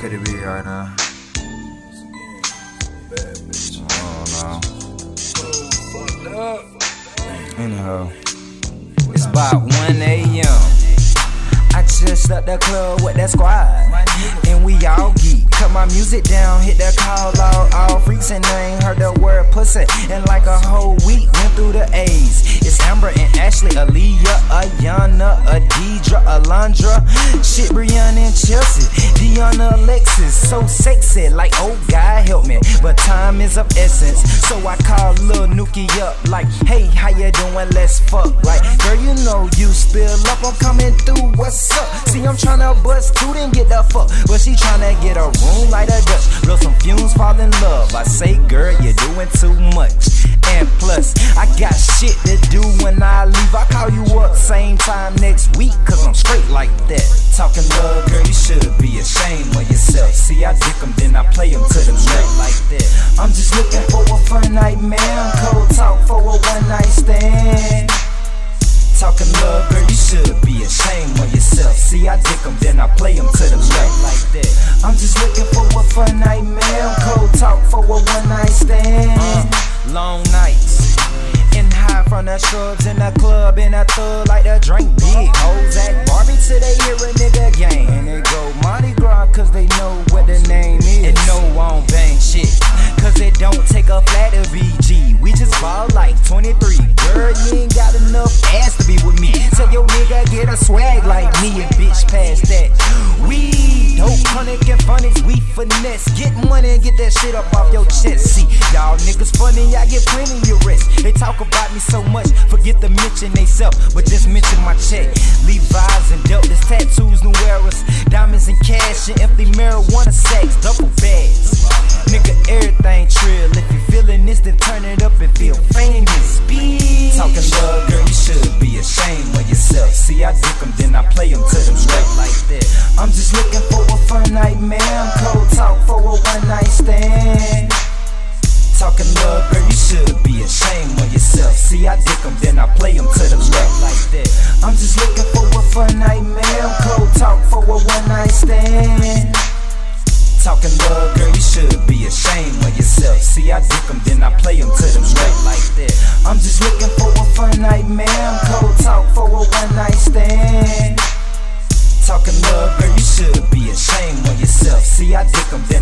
could it be right now? I don't. Anyhow, it's about 1 a.m. I just left the club with that squad, and we all geek. Cut my music down, hit the call out, all freaks, and I ain't heard the word pussy. And like a whole week, went through the A's. It's Amber and Ashley, Aaliyah, Ayana, Adidra, Alondra, shit, Brianna and Chelsea, Deanna, Alexis, so sexy, like oh God help me, but time is of essence. So I call Lil Nuki up, like, hey, how you doing? Let's fuck. Like, girl, you know you spill up, I'm coming through. What's up? See, I'm tryna bust two, then get the fuck. But she tryna get a room like a Dutch. Blow some fumes, fall in love. I say, girl, you're doing too much. Love, girl, you should be ashamed of yourself. See, I dick them, then I play them to the left like that. I'm just looking for a fun night, man. Cold talk for a one night stand. Talking love, girl, you should be ashamed of yourself. See, I dick them, then I play them to the left like that. I'm just looking for a fun night, man. Cold talk for a one night stand. Uh, long nights. High from the shrubs in the club, in a thug like the drink big. Hoes act Barbie till they hear a flat to VG. We just ball like 23. Girl, you ain't got enough ass to be with me. Tell your nigga get a swag like me and bitch past that. We dope, chronic and funny, we finesse. Get money and get that shit up off your chest. See, y'all niggas funny, I get plenty of rest. They talk about me so much, forget to mention they self, but just mention my check. Levi's and Deltas, tattoos, new eras, diamonds and cash, and empty marijuana sacks, double See, I dick them, then I play them to the left like that. I'm just looking for a fun night, man. Cold talk for a one night stand. Talking love, girl, you should be ashamed of yourself. See, I dick them, then I play them to the left like that. I'm just looking for a fun night, man. Cold talk for a one night stand. Talking love, girl, you should be ashamed of yourself. See, I dick them, then